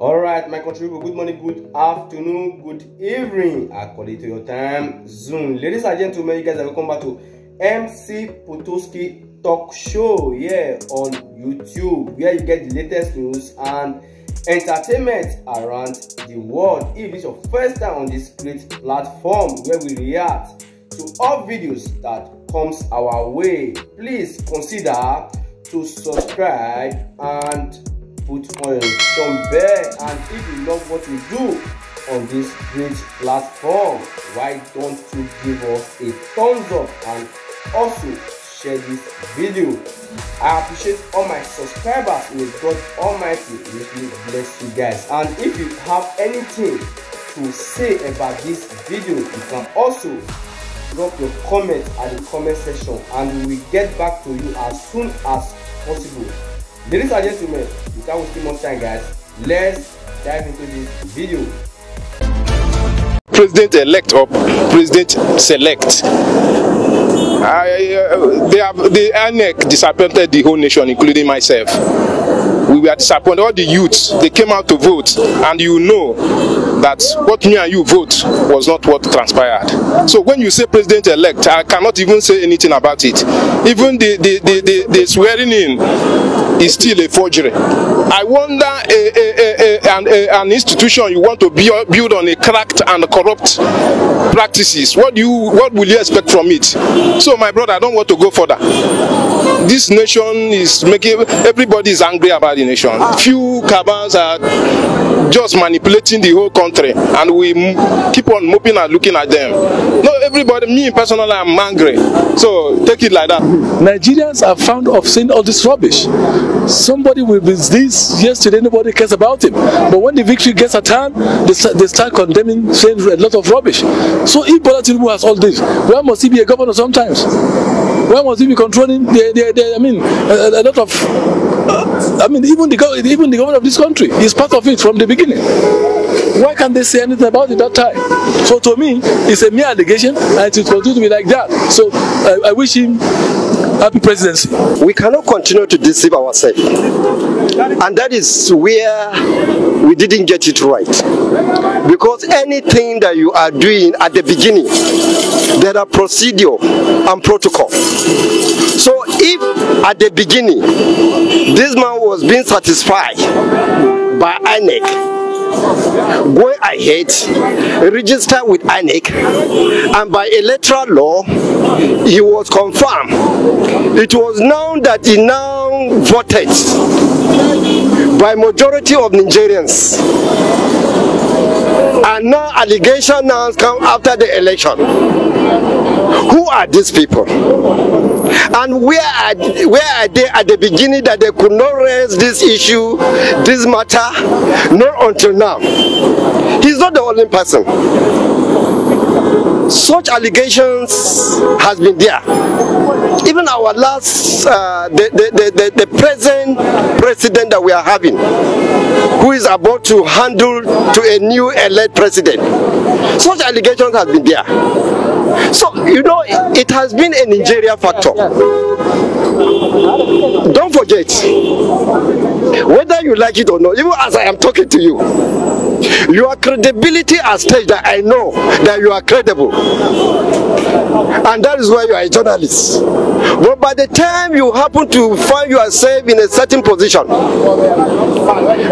All right, my country people, good morning, good afternoon, good evening, according to your time zone. Ladies and gentlemen, you guys are welcome back to MC Potoski Talk Show here on YouTube, where you get the latest news and entertainment around the world. If it's your first time on this great platform where we react to all videos that comes our way, please consider to subscribe and put on some bell and if you love what we do on this great platform why don't you give us a thumbs up and also share this video? I appreciate all my subscribers. May god almighty richly bless you guys. And if you have anything to say about this video you can also drop your comment at the comment section and we will get back to you as soon as possible ladies and gentlemen without wasting much time guys let's dive into this video president-elect or president-select. I, uh, they have the disappointed the whole nation, including myself. We were disappointed. All the youths they came out to vote, and you know that what me and you vote was not what transpired. So when you say president-elect, I cannot even say anything about it. Even the the the, the, the swearing in is still a forgery. I wonder a, a, a, an, an institution you want to build on a cracked and corrupt practices. What do you what will you expect from it? So my brother, I don't want to go further. This nation is making everybody is angry about the nation. Few cabals are just manipulating the whole country and we keep on moping and looking at them. No, everybody, me personally, I'm angry. So take it like that. Nigerians are fond of saying all this rubbish. Somebody will be this yesterday, nobody cares about him. But when the victory gets at hand, they start, they start condemning, saying a lot of rubbish. So if Bola Tinubu has all this, why must he be a governor sometimes? Why must he be controlling the, the, the I mean, a, a lot of, uh, I mean, even the, even the government of this country is part of it from the beginning. Why can't they say anything about it that time? So to me, it's a mere allegation and it will continue to be like that. So I, I wish him happy presidency. We cannot continue to deceive ourselves. And that is where we didn't get it right. Because anything that you are doing at the beginning, there are procedure and protocol. So if at the beginning, this man was being satisfied by INEC, go ahead, register with INEC, and by electoral law, he was confirmed. It was known that he now voted by majority of Nigerians. And now allegation now come after the election. Who are these people? And where are, where are they at the beginning that they could not raise this issue, this matter, not until now? He's not the only person. Such allegations has been there. Even our last, uh, the, the, the, the present president that we are having, who is about to handle to a new elect president, such allegations has been there. So, you know, it, has been a Nigeria factor. Don't forget, whether you like it or not, even as I am talking to you, your credibility at stage that I know that you are credible. And that is why you are a journalist. But by the time you happen to find yourself in a certain position,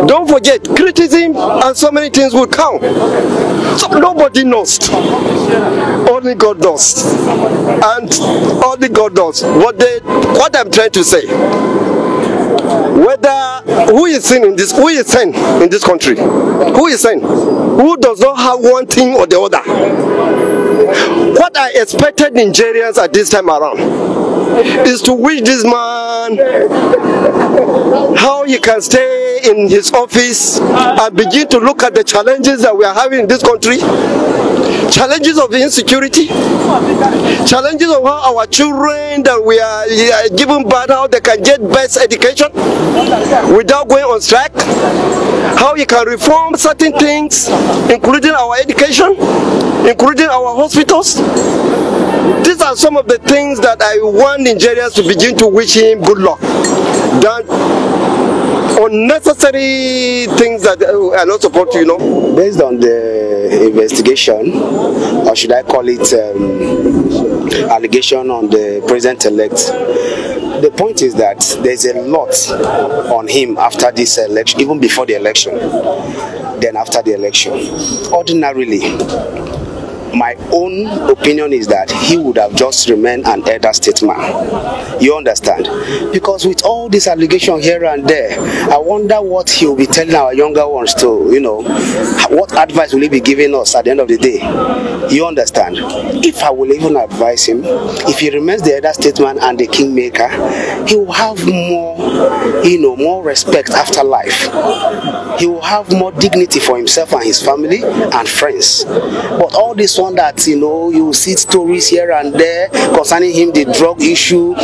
don't forget, criticism and so many things will count. So nobody knows. Only God knows. And only God knows. What they what I'm trying to say whether who is sin in this who is sin in this country? Who is sin who does not have one thing or the other? What i expected nigerians at this time around is to wish this man how he can stay in his office and begin to look at the challenges that we are having in this country. Challenges of insecurity. Challenges of how our children that we are uh, given birth how they can get best education without going on strike. How you can reform certain things including our education including our hospitals. These are some of the things that I want Nigerians to begin to wish him good luck. Then unnecessary things that are not supposed to, you know. Based on the investigation, or should I call it um, allegation on the president-elect, the point is that there's a lot on him after this election, even before the election, then after the election. Ordinarily, my own opinion is that he would have just remained an elder statesman. You understand? Because with all this allegation here and there, I wonder what he will be telling our younger ones to, you know, what advice will he be giving us at the end of the day? You understand? If I will even advise him, if he remains the elder statesman and the kingmaker, he will have more, you know, more respect after life. He will have more dignity for himself and his family and friends. But all this one that you know you see stories here and there concerning him the drug issue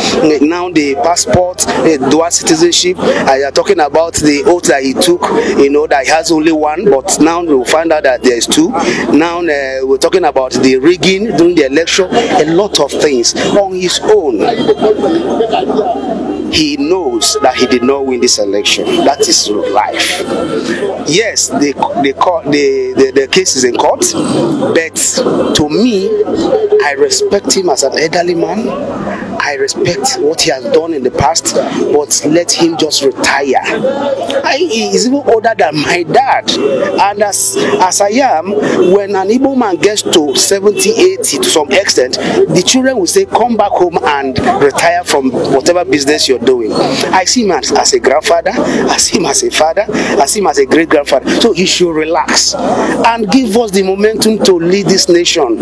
now the passport the dual citizenship. Uh, you are talking about the oath that he took you know that he has only one but now we will find out that there is two. Now uh, we're talking about the rigging during the election a lot of things on his own he knows that he did not win this election. That is life. Yes, the the court the, the, the case is in court, but to me, I respect him as an elderly man. I respect what he has done in the past, but let him just retire. I, he is even older than my dad. And as, as I am, when an Igbo man gets to 70, 80 to some extent, the children will say, come back home and retire from whatever business you're doing. I see him as, as a grandfather, I see him as a father, I see him as a great grandfather. So he should relax and give us the momentum to lead this nation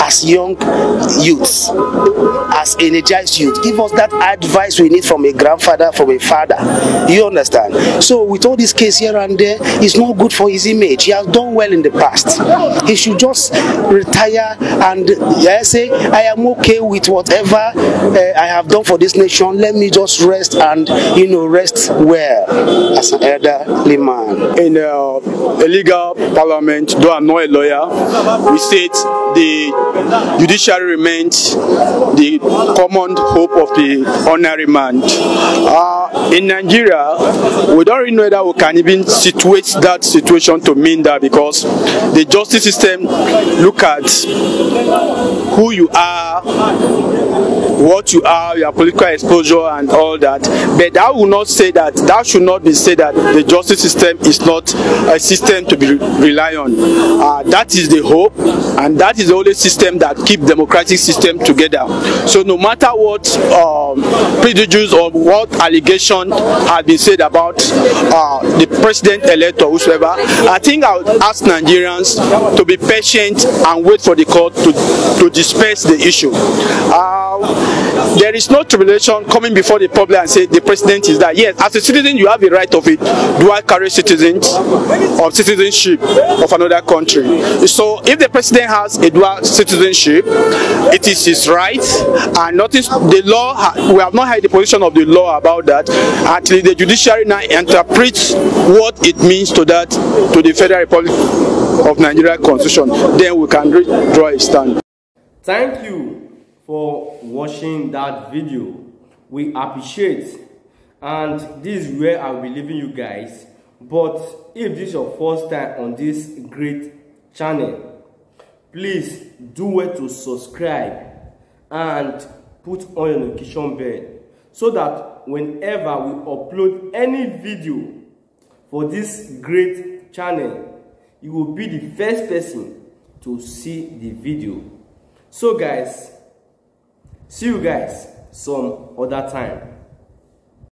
as young youths, as youth. Give us that advice we need from a grandfather, from a father. You understand? So with all this case here and there, it's not good for his image. He has done well in the past. He should just retire and I say, I am okay with whatever uh, I have done for this nation. Let me just rest and you know rest well as an elderly man. In uh, a legal parliament, though I'm not a lawyer, we state the judiciary remains the common hope of the ordinary man. Uh, in Nigeria, we don't really know whether we can even situate that situation to mean that because the justice system look at who you are, what you are, your political exposure and all that. But that will not say that, that should not be said that the justice system is not a system to be rely on. Uh, that is the hope and that is the only system that keep democratic system together. So no matter what um, prejudice or what allegation has been said about uh, the president-elect or whoever, I think I would ask Nigerians to be patient and wait for the court to, to disperse the issue. Uh, there is no tribulation coming before the public and say the president is that. Yes, as a citizen, you have a right of it. I carry citizens of citizenship of another country? So if the president has a dual citizenship, it is his right, and notice the law. We have not had the position of the law about that until the judiciary now interprets what it means to that to the Federal Republic of Nigeria Constitution. Then we can draw a stand. Thank you for watching that video. We appreciate and this is where I'll be leaving you guys. But if this is your first time on this great channel, please do well to subscribe and put on your notification bell so that whenever we upload any video for this great channel, you will be the first person to see the video. So guys, see you guys some other time.